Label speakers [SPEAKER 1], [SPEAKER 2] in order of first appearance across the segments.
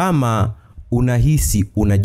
[SPEAKER 1] kama unahisi una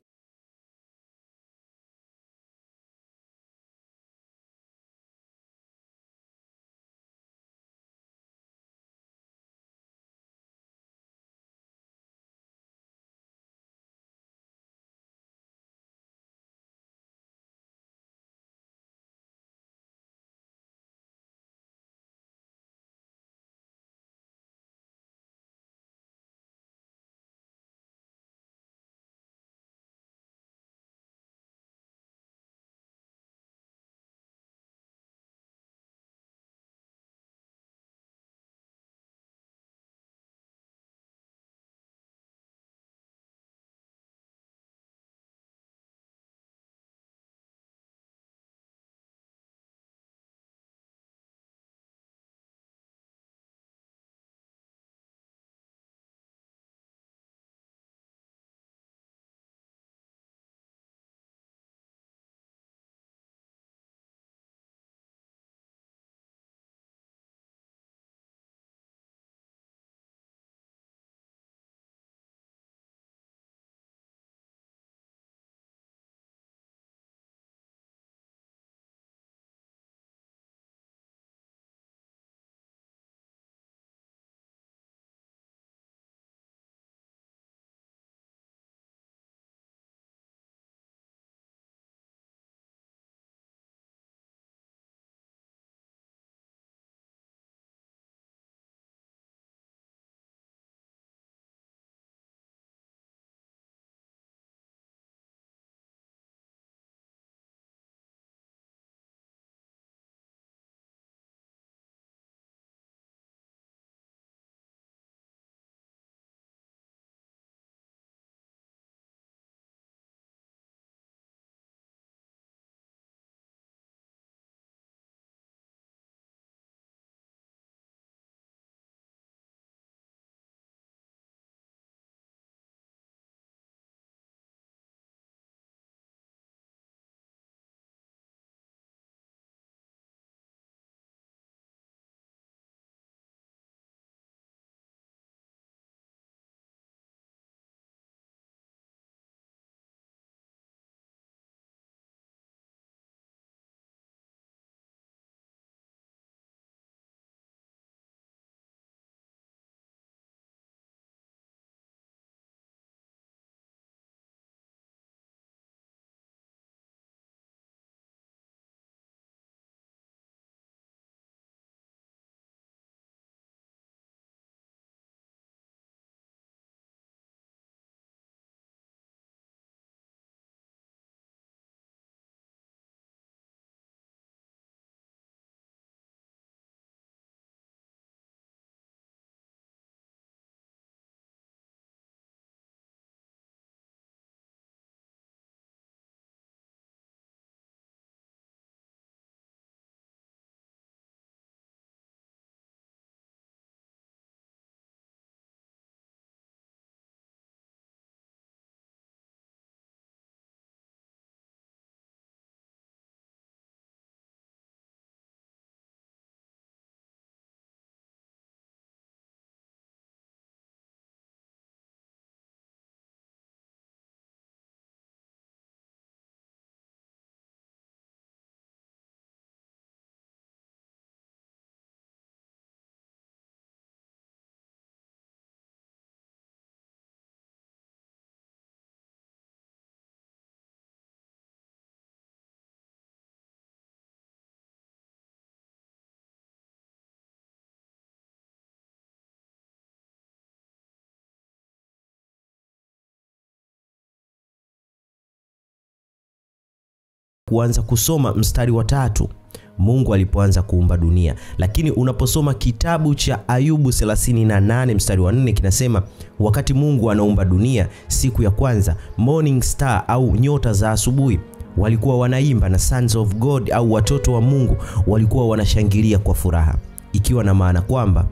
[SPEAKER 1] kuanza kusoma mstari wa tatu Mungu alipoanza kuumba dunia. Lakini unaposoma kitabu cha Ayubu 38 mstari wa 4 kinasema, wakati Mungu anaumba dunia siku ya kwanza, morning star au nyota za asubuhi walikuwa wanaimba na sons of God au watoto wa Mungu walikuwa wanashangilia kwa furaha, ikiwa na maana kwamba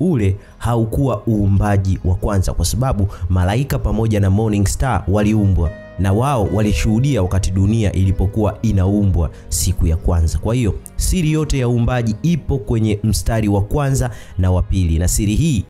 [SPEAKER 1] ule haukuwa uumbaji wa kwanza, kwa sababu malaika pamoja na morning star waliumbwa na wao walishuhudia wakati dunia ilipokuwa inaumbwa siku ya kwanza. Kwa hiyo siri yote ya uumbaji ipo kwenye mstari wa kwanza na wa pili, na siri hii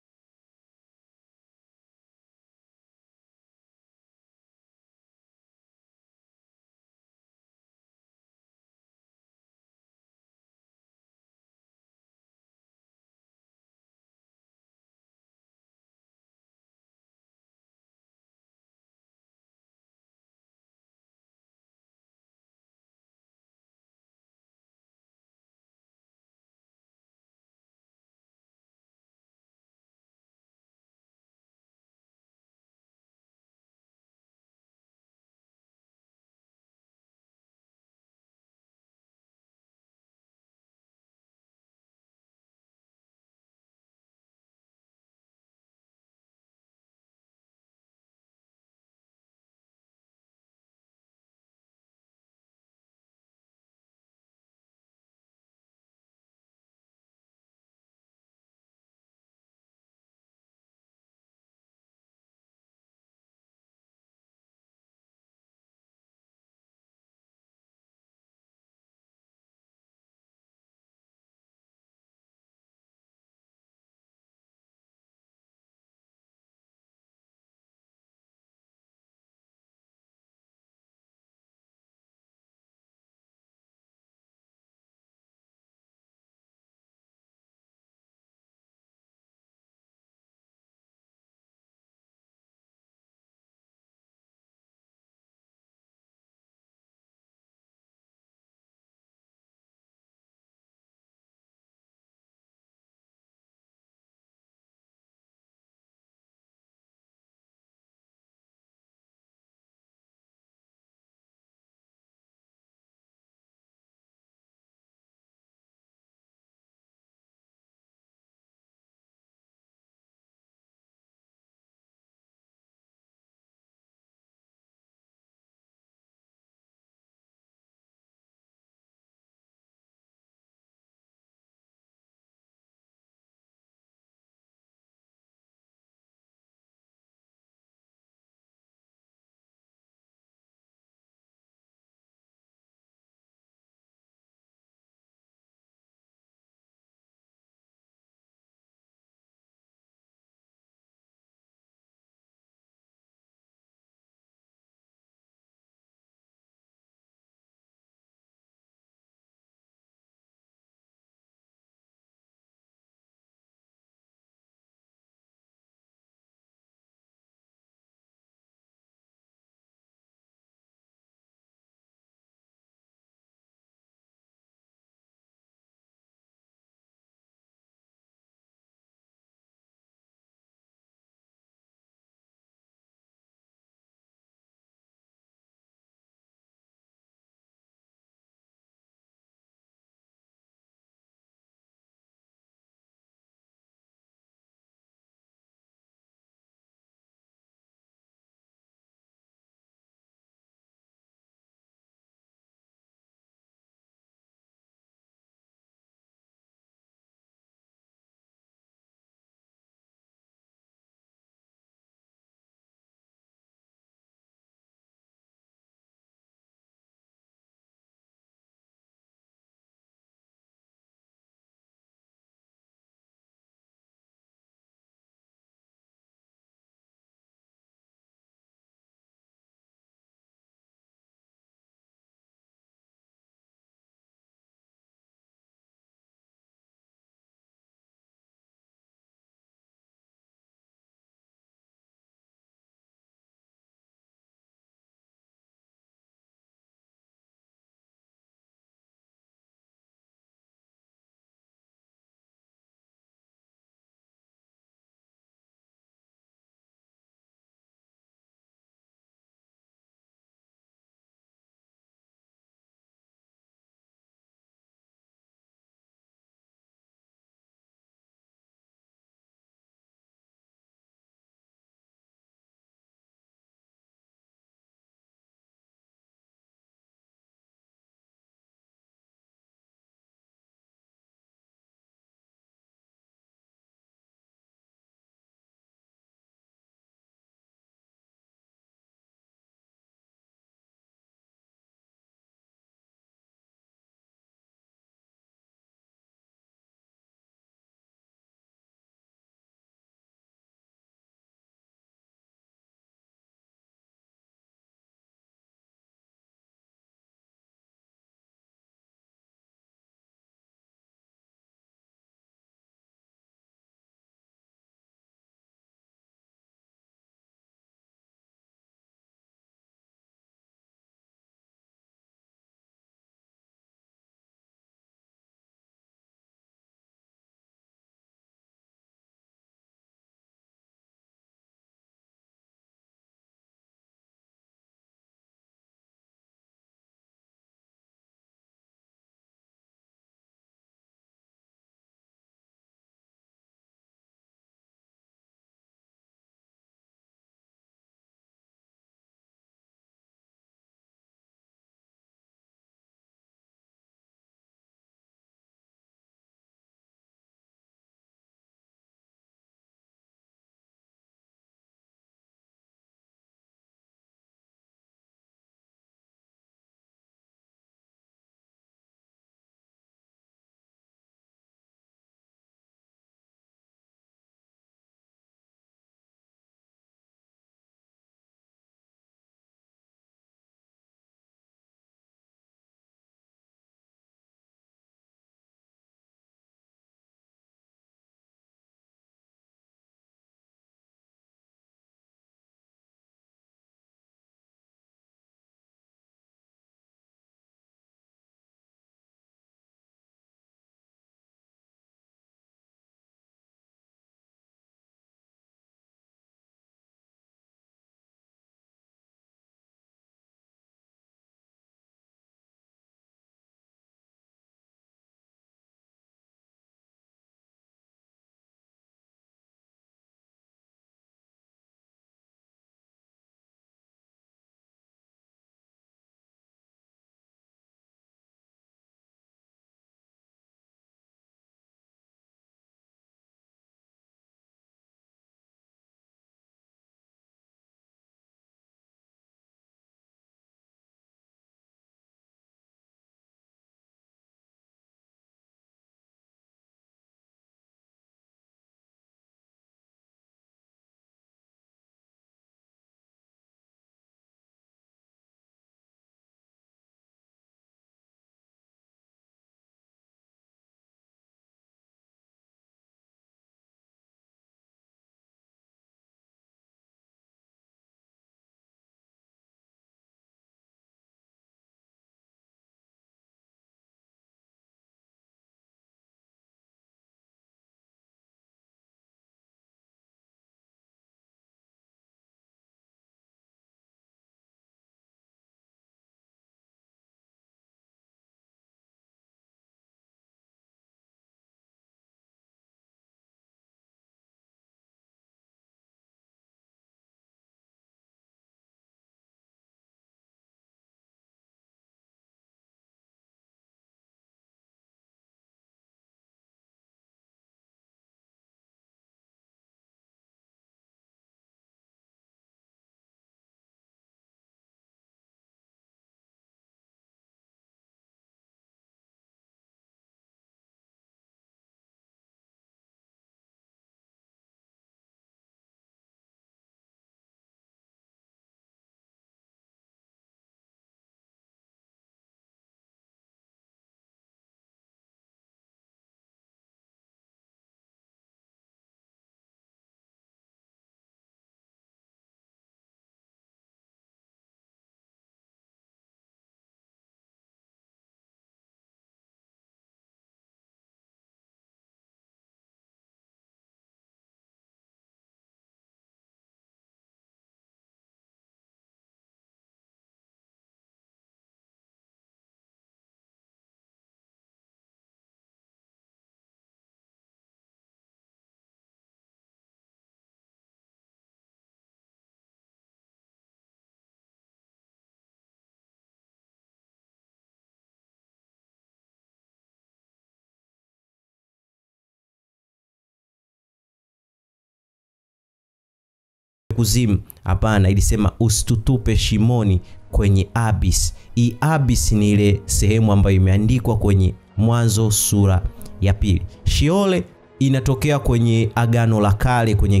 [SPEAKER 1] kuzimu. Hapana, ilisema usitutupe shimoni kwenye abis. Hii abis ni ile sehemu ambayo imeandikwa kwenye Mwanzo sura ya pili. Shiole inatokea kwenye Agano la Kale kwenye